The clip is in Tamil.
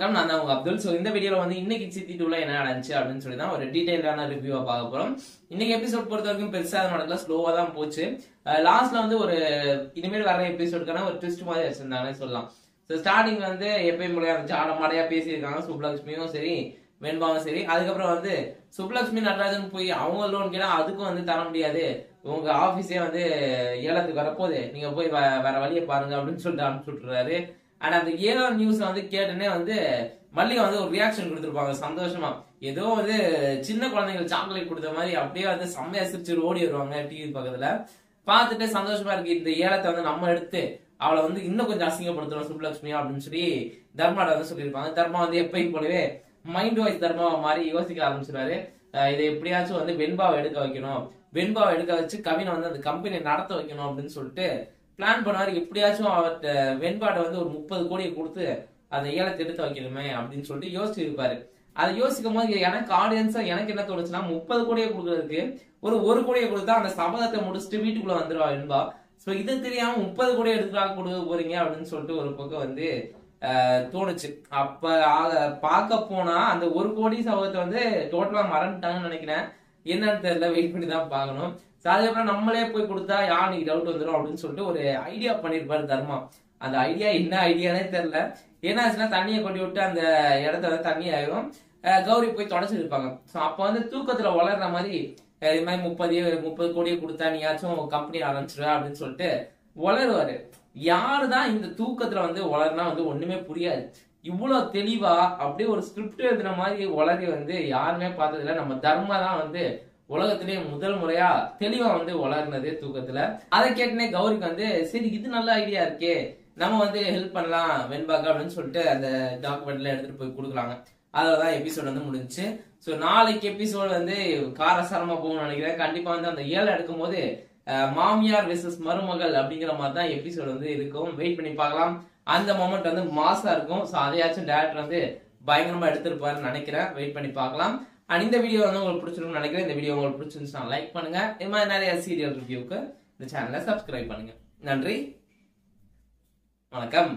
வணக்கம். நான் தான் உங்க அப்துல். ஸோ இந்த வீடியோல வந்து இன்னைக்கு சித்தி டூல என்ன நடந்துச்சு அப்படின்னு சொல்லி தான் ஒரு டீடைல்டான ரிவ்யூவா பார்க்க போறோம். இன்னைக்கு எபிசோட் பொறுத்த வரைக்கும் பெருசா அது நடக்கல ஸ்லோவா தான் போச்சு. லாஸ்ட்ல வந்து ஒரு இனிமேல் வர எபிசோடுக்கான ஒரு ட்விஸ்ட் மாதிரி வச்சிருந்தாங்கன்னு சொல்லலாம். ஸோ ஸ்டார்டிங் வந்து எப்பயும் போல அந்த மாடையா பேசியிருக்காங்க. சுப்லக்ஷ்மியும் சரி வெண்பாவும் சரி. அதுக்கப்புறம் வந்து சுப்லக்ஷ்மி நடராஜன் போய் அவங்க லோன் கேட்டா அதுக்கும் வந்து தர முடியாது. உங்க ஆபீஸே வந்து ஏலத்துக்கு வரப்போகுது. நீங்க போய் வேற வழியை பாருங்க அப்படின்னு சொல்லிட்டு அனுப்பிச்சு விட்டுறாரு அண்ட் அந்த ஏலம் நியூஸ் வந்து கேட்டனே வந்து மல்லிகா வந்து ஒரு ரியாக்ஷன் கொடுத்துருப்பாங்க சந்தோஷமா. ஏதோ வந்து சின்ன குழந்தைங்களுக்கு சாக்லேட் கொடுத்த மாதிரி அப்படியே வந்து செம்மையா சிரிச்சு ஓடி வருவாங்க டிவி பக்கத்துல. பார்த்துட்டு சந்தோஷமா இருக்கு இந்த ஏலத்தை வந்து நம்ம எடுத்து அவளை வந்து இன்னும் கொஞ்சம் அசிங்கப்படுத்துறோம் சுப்லட்சுமி அப்படின்னு சொல்லி தர்மாட வந்து சொல்லியிருப்பாங்க. தர்மா வந்து எப்பயும் போலவே மைண்ட் வாய்ஸ் தர்மா மாதிரி யோசிக்க ஆரம்பிச்சிருவாரு. இதை எப்படியாச்சும் வந்து வெண்பாவை எடுக்க வைக்கணும். வெண்பாவை எடுக்க வச்சு கவினை வந்து அந்த கம்பெனி நடத்த வைக்கணும் அப்படின்னு சொல்லிட்டு பிளான் பண்ணுவாரு எப்படியாச்சும் அவர்கிட்ட வெண்பாட்டை வந்து ஒரு முப்பது கோடியை கொடுத்து அந்த ஏலத்தை எடுத்து வைக்கணுமே அப்படின்னு சொல்லிட்டு யோசிச்சு இருப்பாரு அதை யோசிக்கும் போது எனக்கு ஆடியன்ஸா எனக்கு என்ன தோணுச்சுன்னா முப்பது கோடியை கொடுக்கறதுக்கு ஒரு ஒரு கோடியை கொடுத்தா அந்த சபதத்தை முடிச்சுட்டு வீட்டுக்குள்ள வந்துருவா வெண்பா. சோ இது தெரியாம முப்பது கோடி எடுத்துக்கலாம் கொடுக்க போறீங்க அப்படின்னு சொல்லிட்டு ஒரு பக்கம் வந்து தோணுச்சு. அப்ப பார்க்க போனா அந்த ஒரு கோடி சபதத்தை வந்து டோட்டலா மறந்துட்டாங்கன்னு நினைக்கிறேன். என்னன்னு தெரியல வெயிட் பண்ணி தான் பார்க்கணும். ஸோ அதுக்கப்புறம் நம்மளே போய் கொடுத்தா யாருக்கு டவுட் வந்துடும் அப்படின்னு சொல்லிட்டு ஒரு ஐடியா பண்ணியிருப்பாரு தர்மா. அந்த ஐடியா என்ன ஐடியானே தெரில ஏன்னாச்சுன்னா தண்ணியை கொட்டி விட்டு அந்த இடத்த வந்து தண்ணி ஆயிரும். கௌரி போய் தொடச்சிருப்பாங்க ஸோ அப்போ வந்து தூக்கத்தில் வளர்ற மாதிரி இது மாதிரி முப்பது முப்பது கோடியை கொடுத்தா நீயாச்சும் கம்பெனி ஆரம்பிச்சிருவேன் அப்படின்னு சொல்லிட்டு வளருவாரு. யாருதான் இந்த தூக்கத்துல வந்து வளர்னா வந்து ஒண்ணுமே புரியாது. இவ்வளவு தெளிவா அப்படியே ஒரு ஸ்கிரிப்ட் எழுதுன மாதிரி வளரி வந்து யாருமே பார்த்ததில்ல. நம்ம தர்மா தான் வந்து உலகத்திலேயே முதல் முறையா தெளிவா வந்து வளர்னது தூக்கத்துல. அதை கேட்டனே கௌரிக்கு வந்து சரி இது நல்ல ஐடியா இருக்கே. நம்ம வந்து ஹெல்ப் பண்ணலாம் வெண்பாக்கா அப்படின்னு சொல்லிட்டு அந்த டாக்குமெண்ட்ல எடுத்துட்டு போய் கொடுக்குறாங்க. அதுலதான் எபிசோட் வந்து முடிஞ்சுச்சு. ஸோ நாளைக்கு எபிசோடு வந்து காரசாரமா போகும்னு நினைக்கிறேன். கண்டிப்பா வந்து அந்த ஏழை எடுக்கும்போது போது மாமியார் விசஸ் மருமகள் அப்படிங்கிற மாதிரி தான் எபிசோட் வந்து இருக்கும். வெயிட் பண்ணி பார்க்கலாம். அந்த மொமெண்ட் வந்து மாசா இருக்கும். ஸோ அதையாச்சும் டேரக்டர் வந்து பயங்கரமா எடுத்திருப்பாருன்னு நினைக்கிறேன். வெயிட் பண்ணி பார்க்கலாம். அண்ட் இந்த வீடியோ வந்து உங்களுக்கு பிடிச்சிருக்கும்னு நினைக்கிறேன். இந்த வீடியோ உங்களுக்கு பிடிச்சிருந்துச்சுன்னா லைக் பண்ணுங்க. இது மாதிரி நிறைய சீரியல் ரிவ்யூக்கு இந்த சேனலை சப்ஸ்கிரைப் பண்ணுங்க. நன்றி. வணக்கம்.